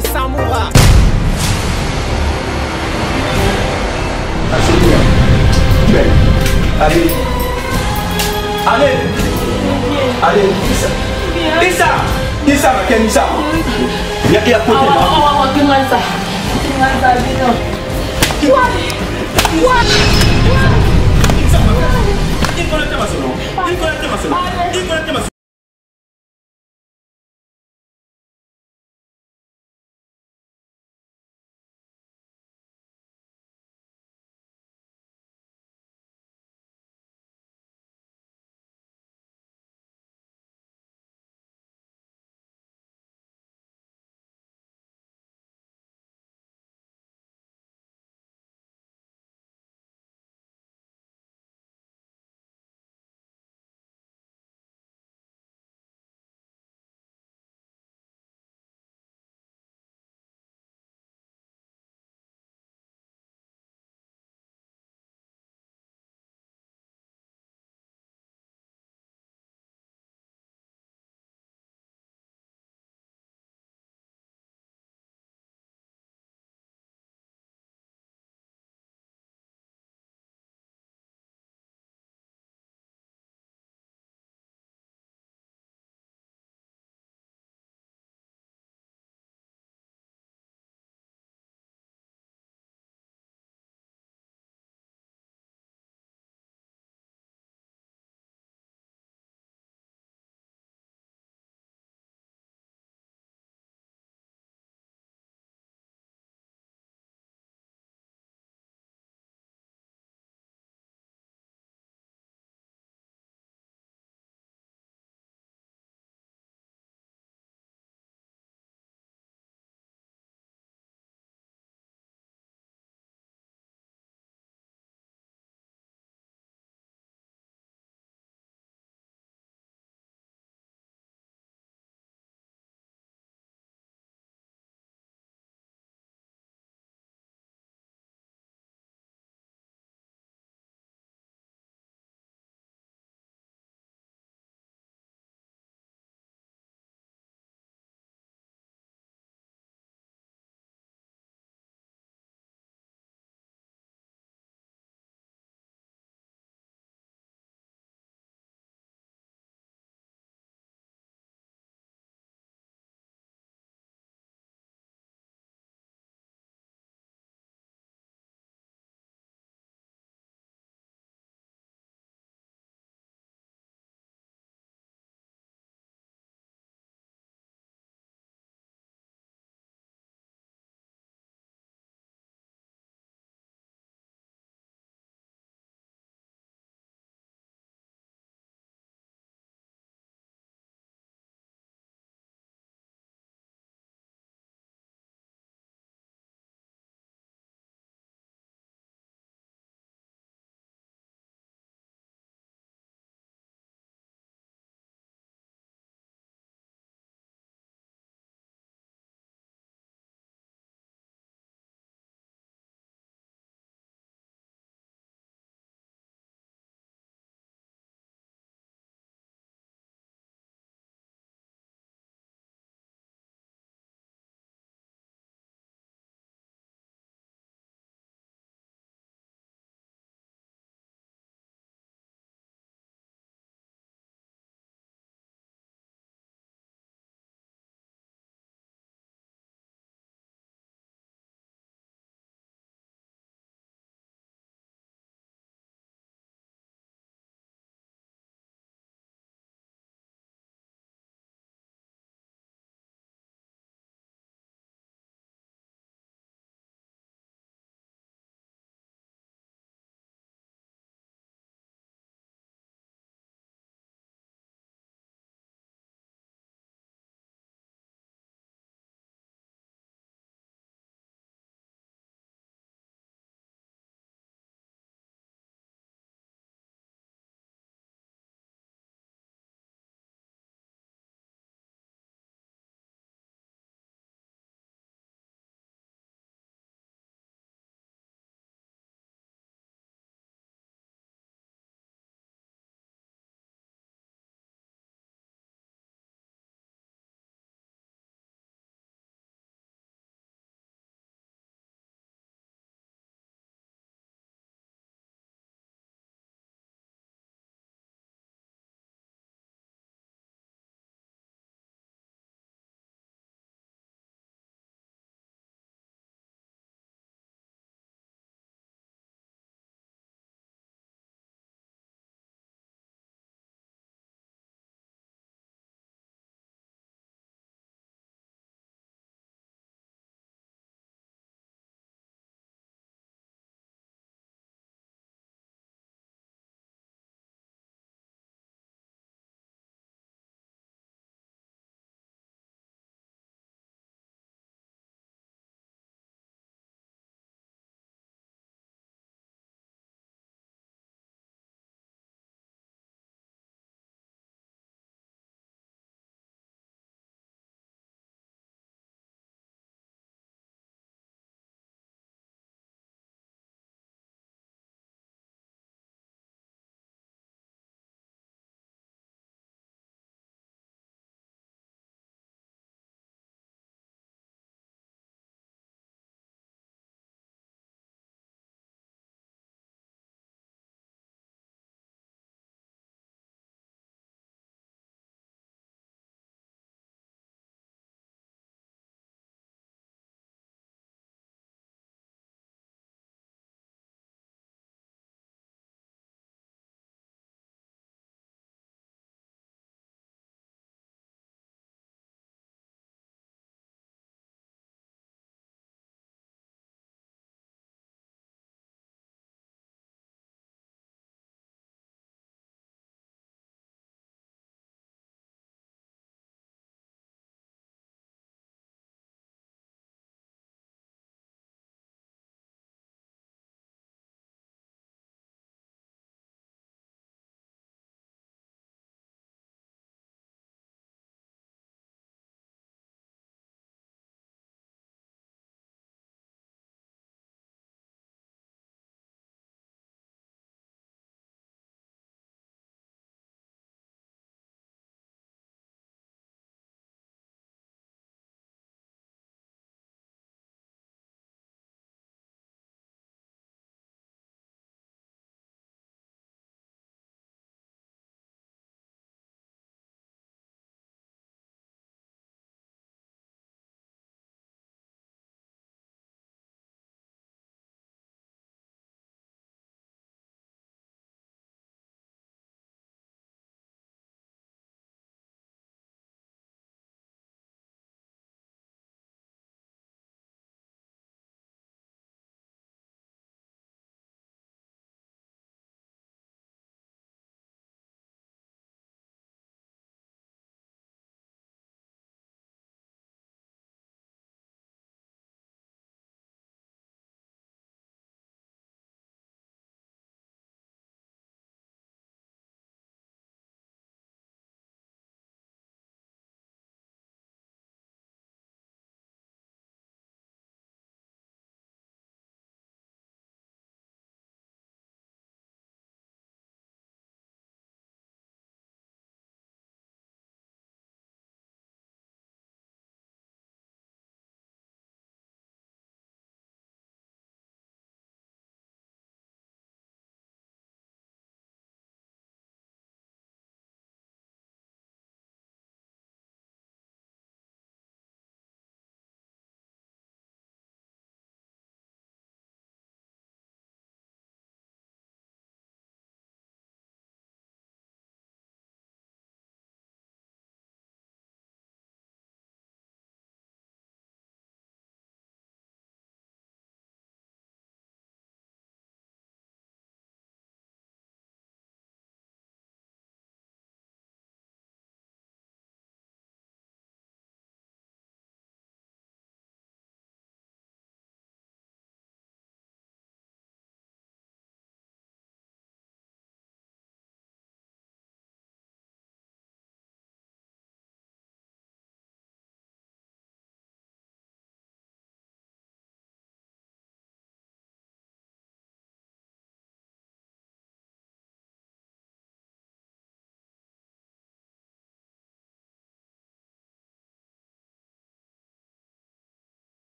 des samouraïs. Allez, allez, allez, dis ça, dis ça, Ken, dis ça. Il y a qui à côté là. What? What?